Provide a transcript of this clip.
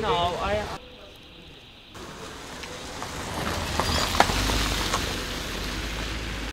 No, I